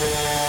Yeah.